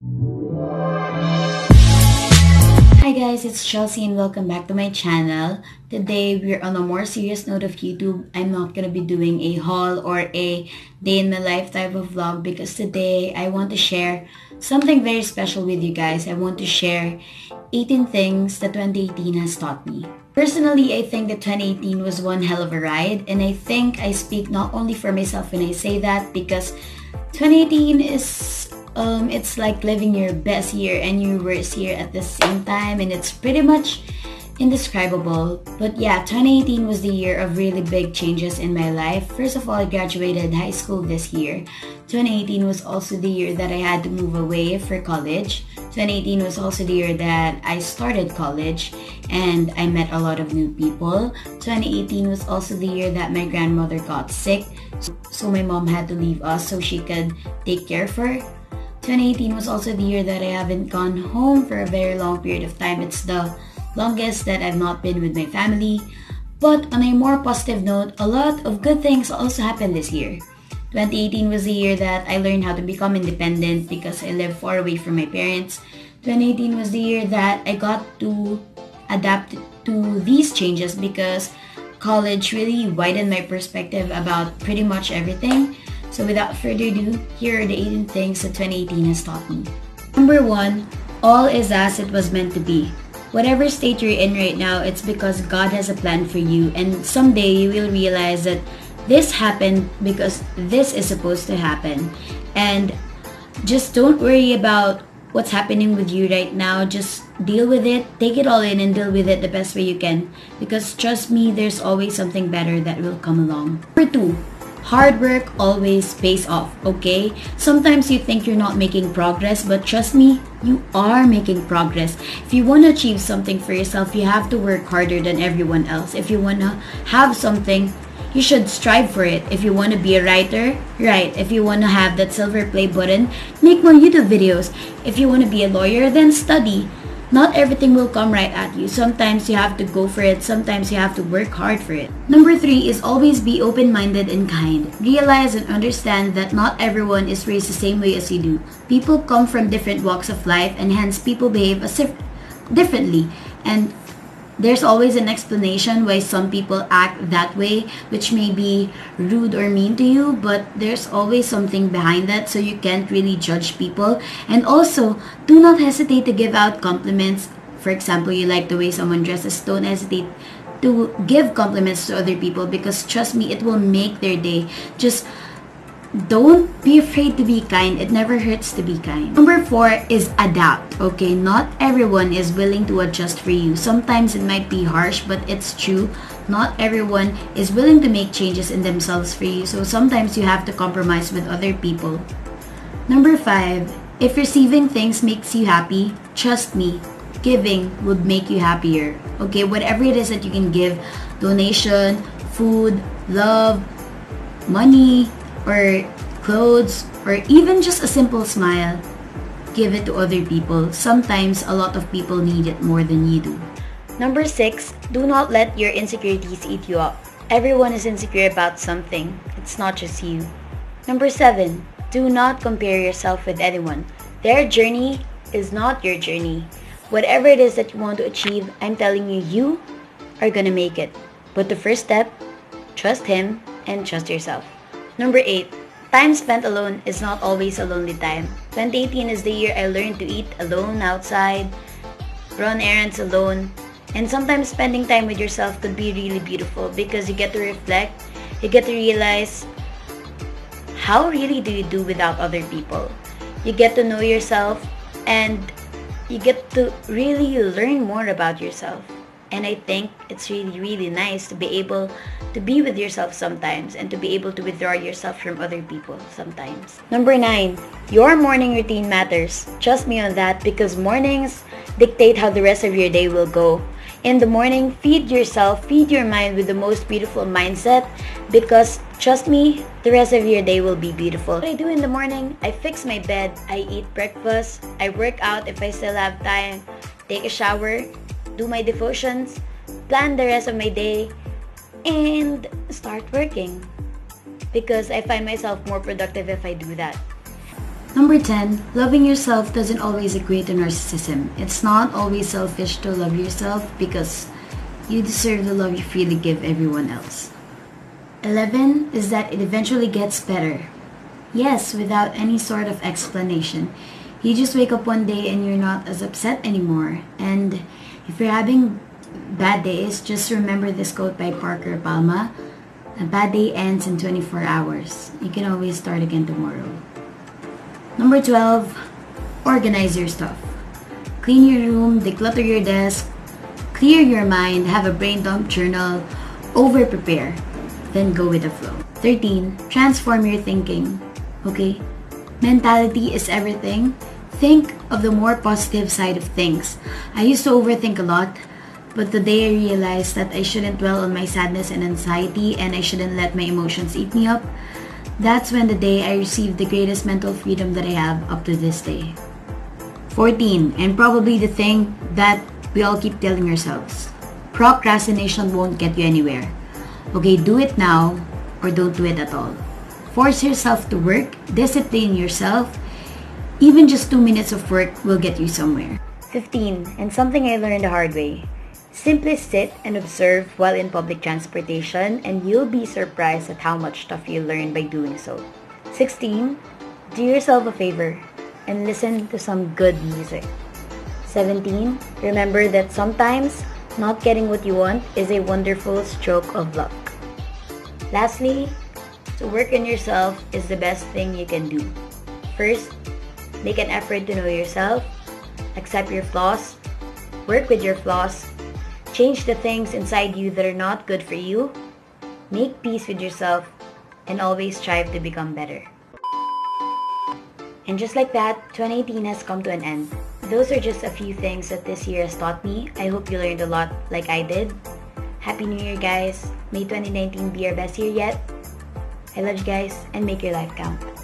Hi guys, it's Chealseah and welcome back to my channel. Today we're on a more serious note of YouTube. I'm not gonna be doing a haul or a day in my life type of vlog because today I want to share something very special with you guys. I want to share 18 things that 2018 has taught me. Personally, I think that 2018 was one hell of a ride and I think I speak not only for myself when I say that because 2018 is um, it's like living your best year and your worst year at the same time and it's pretty much indescribable. But yeah, 2018 was the year of really big changes in my life. First of all, I graduated high school this year. 2018 was also the year that I had to move away for college. 2018 was also the year that I started college and I met a lot of new people. 2018 was also the year that my grandmother got sick, so my mom had to leave us so she could take care of her. 2018 was also the year that I haven't gone home for a very long period of time. It's the longest that I've not been with my family. But on a more positive note, a lot of good things also happened this year. 2018 was the year that I learned how to become independent because I live far away from my parents. 2018 was the year that I got to adapt to these changes because college really widened my perspective about pretty much everything. So without further ado, here are the 18 things that 2018 has taught me. Number one, all is as it was meant to be. Whatever state you're in right now, it's because God has a plan for you and someday you will realize that this happened because this is supposed to happen. And just don't worry about what's happening with you right now. Just deal with it, take it all in and deal with it the best way you can. Because trust me, there's always something better that will come along. Number two, Hard work always pays off, okay? Sometimes you think you're not making progress, but trust me, you are making progress. If you want to achieve something for yourself, you have to work harder than everyone else. If you want to have something, you should strive for it. If you want to be a writer, write. If you want to have that silver play button, make more YouTube videos. If you want to be a lawyer, then study not everything will come right at you. Sometimes you have to go for it. Sometimes you have to work hard for it. Number three is always be open-minded and kind. Realize and understand that not everyone is raised the same way as you do. People come from different walks of life and hence people behave differently. And there's always an explanation why some people act that way, which may be rude or mean to you, but there's always something behind that, so you can't really judge people. And also, do not hesitate to give out compliments. For example, you like the way someone dresses, don't hesitate to give compliments to other people because trust me, it will make their day. Just don't be afraid to be kind. It never hurts to be kind. Number four is adapt. Okay, not everyone is willing to adjust for you. Sometimes it might be harsh, but it's true. Not everyone is willing to make changes in themselves for you. So sometimes you have to compromise with other people. Number five, if receiving things makes you happy, trust me, giving would make you happier. Okay, whatever it is that you can give, donation, food, love, money, or clothes or even just a simple smile, give it to other people. Sometimes a lot of people need it more than you do. Number six, do not let your insecurities eat you up. Everyone is insecure about something. It's not just you. Number seven, do not compare yourself with anyone. Their journey is not your journey. Whatever it is that you want to achieve, I'm telling you, you are gonna make it. But the first step, trust Him and trust yourself. Number 8. Time spent alone is not always a lonely time. 2018 is the year I learned to eat alone outside, run errands alone, and sometimes spending time with yourself could be really beautiful because you get to reflect, you get to realize how really do you do without other people. You get to know yourself and you get to really learn more about yourself. And I think it's really, really nice to be able to be with yourself sometimes and to be able to withdraw yourself from other people sometimes. Number nine, your morning routine matters. Trust me on that because mornings dictate how the rest of your day will go. In the morning, feed yourself, feed your mind with the most beautiful mindset because trust me, the rest of your day will be beautiful. What I do in the morning, I fix my bed, I eat breakfast, I work out if I still have time, take a shower, do my devotions, plan the rest of my day, and start working. Because I find myself more productive if I do that. Number 10, loving yourself doesn't always equate to narcissism. It's not always selfish to love yourself because you deserve the love you freely give everyone else. 11 is that it eventually gets better. Yes, without any sort of explanation. You just wake up one day and you're not as upset anymore. And if you're having bad days, just remember this quote by Parker Palmer. A bad day ends in 24 hours. You can always start again tomorrow. Number 12, organize your stuff. Clean your room, declutter your desk, clear your mind, have a brain dump journal, over prepare, then go with the flow. 13, transform your thinking. Okay? Mentality is everything. Think of the more positive side of things. I used to overthink a lot, but the day I realized that I shouldn't dwell on my sadness and anxiety and I shouldn't let my emotions eat me up, that's when the day I received the greatest mental freedom that I have up to this day. 14, and probably the thing that we all keep telling ourselves. Procrastination won't get you anywhere. Okay, do it now or don't do it at all. Force yourself to work, discipline yourself. Even just two minutes of work will get you somewhere. 15. And something I learned the hard way. Simply sit and observe while in public transportation and you'll be surprised at how much stuff you learn by doing so. 16. Do yourself a favor and listen to some good music. 17. Remember that sometimes not getting what you want is a wonderful stroke of luck. Lastly, to work on yourself is the best thing you can do. First, make an effort to know yourself, accept your flaws, work with your flaws, change the things inside you that are not good for you, make peace with yourself, and always strive to become better. And just like that, 2018 has come to an end. Those are just a few things that this year has taught me. I hope you learned a lot like I did. Happy New Year, guys. May 2019 be our best year yet. I love you guys and make your life count.